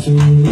soon.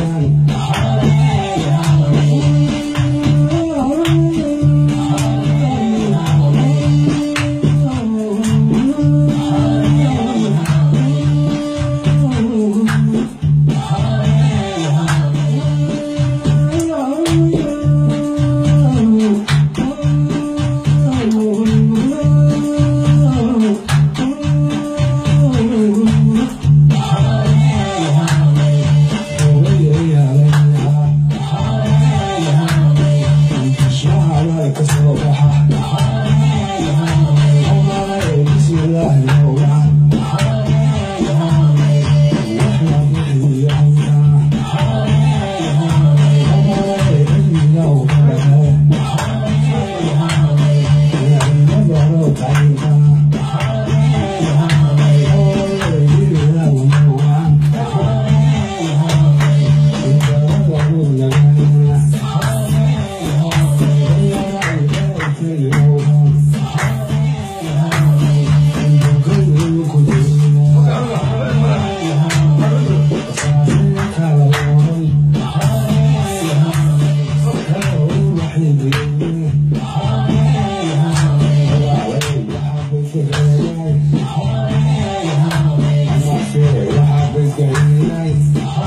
全然ないさ